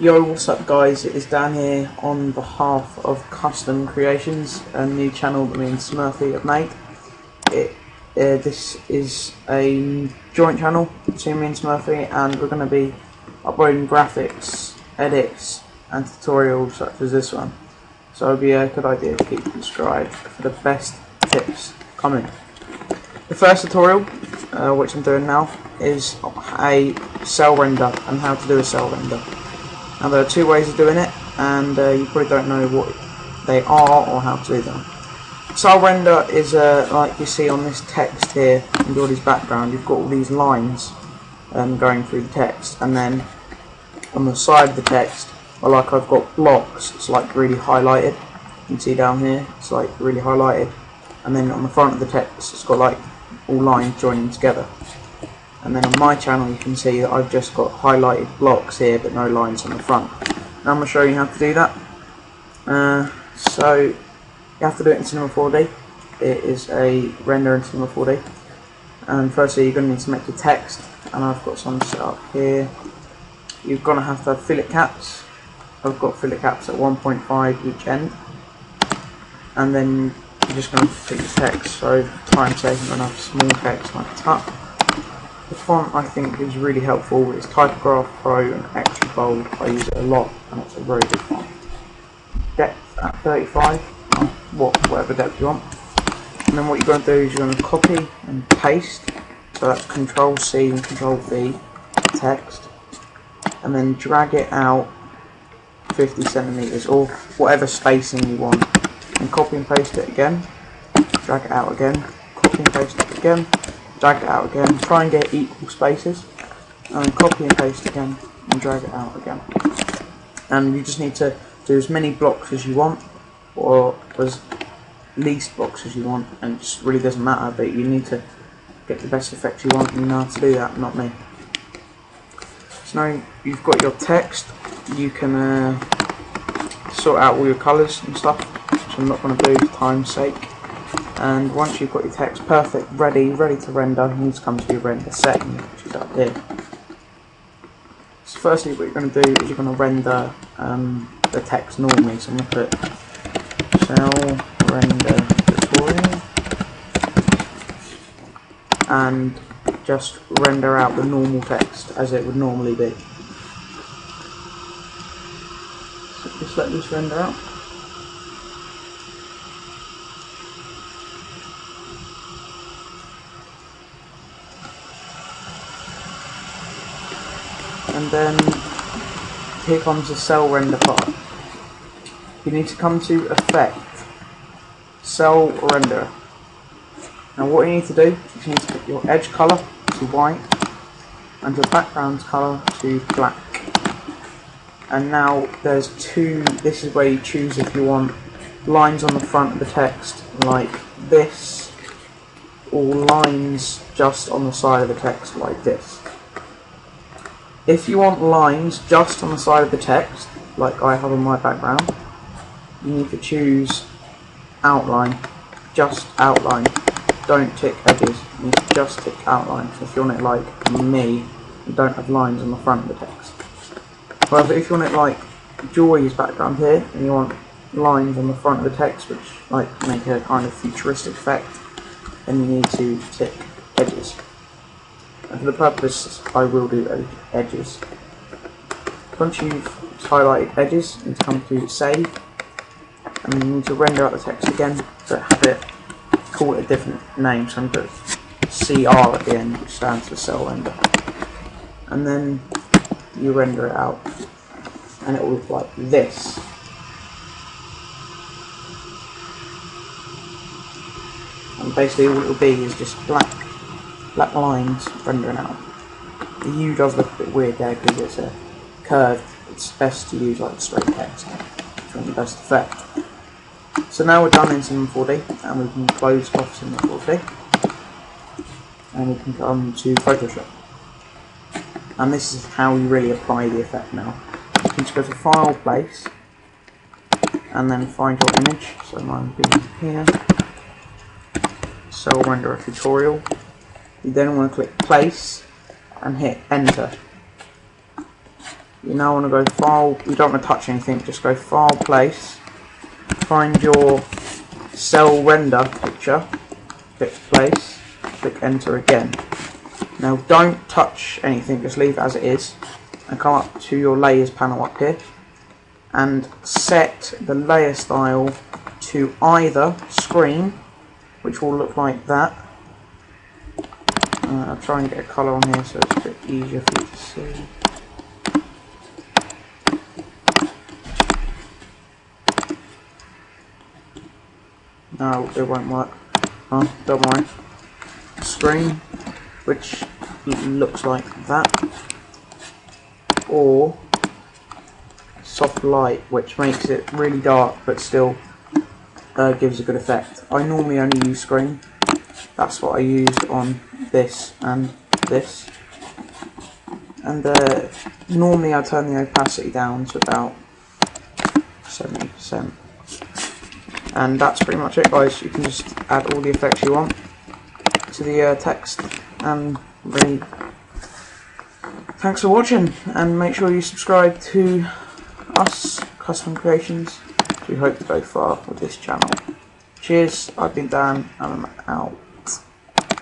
Yo, what's up guys? It is Dan here on behalf of CustomCre8ions, a new channel that me and Smurfy have made. It, uh, this is a joint channel between me and Smurfy and we're going to be uploading graphics, edits and tutorials such as this one. So it would be a good idea to keep subscribed for the best tips coming. The first tutorial, uh, which I'm doing now, is a cell render and how to do a cell render. Now there are two ways of doing it, and uh, you probably don't know what they are or how to do them. Cell render is uh, like you see on this text here in Geordie's background. You've got all these lines um, going through the text, and then on the side of the text, well, like I've got blocks. It's like really highlighted. You can see down here, it's like really highlighted, and then on the front of the text, it's got like all lines joining together and then on my channel you can see that I've just got highlighted blocks here but no lines on the front. Now I'm going to show you how to do that. Uh, so you have to do it in Cinema 4D. It is a render in Cinema 4D. And firstly you're going to need to make your text and I've got some set up here. You're going to have to have fillet caps. I've got fillet caps at 1.5 each end. And then you're just going to fit your text. So time saving, you're going to have small text like top the font I think is really helpful. It's Typograph Pro and extra bold. I use it a lot and it's a very good font. Depth at 35, uh, what, whatever depth you want. And then what you're going to do is you're going to copy and paste. So that's Control C and Control V text. And then drag it out 50 centimeters or whatever spacing you want. And copy and paste it again. Drag it out again. Copy and paste it again drag it out again, try and get equal spaces, and then copy and paste again, and drag it out again. And you just need to do as many blocks as you want, or as least blocks as you want, and it just really doesn't matter, but you need to get the best effect you want, and you know how to do that, not me. So now you've got your text, you can uh, sort out all your colours and stuff, which I'm not going to do for time's sake and once you've got your text perfect, ready, ready to render, you need to come to your render setting, which is up here. So firstly what you're going to do is you're going to render um, the text normally, so I'm going to put cell render tutorial and just render out the normal text as it would normally be. So just let this render out. And then here comes the cell render part. You need to come to effect, cell render. Now what you need to do is you need to put your edge color to white and your background color to black. And now there's two, this is where you choose if you want lines on the front of the text like this or lines just on the side of the text like this. If you want lines just on the side of the text, like I have on my background, you need to choose outline, just outline. Don't tick edges, you need to just tick outline. So if you want it like me, you don't have lines on the front of the text. However, if you want it like Joy's background here, and you want lines on the front of the text which like make a kind of futuristic effect, then you need to tick edges. And for the purpose, I will do edges. Once you've highlighted edges, you need to come to save, and you need to render out the text again, but have it, call it a different name, so I'm going to CR at the end, which stands for cell render. And then you render it out, and it will look like this. And basically all it will be is just black black lines rendering out. The U does look a bit weird there because it's a curved. It's best to use like straight text for the best effect. So now we're done in Cinema 4D and we can close off Cinema 4D and we can come to Photoshop. And this is how you really apply the effect now. You can just go to File, Place, and then find your image. So mine being here. Cell render a tutorial you then want to click place and hit enter. you now want to go file, you don't want to touch anything, just go file place, find your cell render picture, click place, click enter again. Now don't touch anything, just leave it as it is and come up to your layers panel up here and set the layer style to either screen which will look like that uh, I'll try and get a colour on here so it's a bit easier for you to see. No it won't work. Oh don't worry. Screen which looks like that. Or soft light which makes it really dark but still uh, gives a good effect. I normally only use screen. That's what I use on this and this. And uh, normally I turn the opacity down to about 70%. And that's pretty much it guys. You can just add all the effects you want to the uh, text and really thanks for watching and make sure you subscribe to us CustomCre8ions we hope to go far with this channel cheers i've been dan and i'm out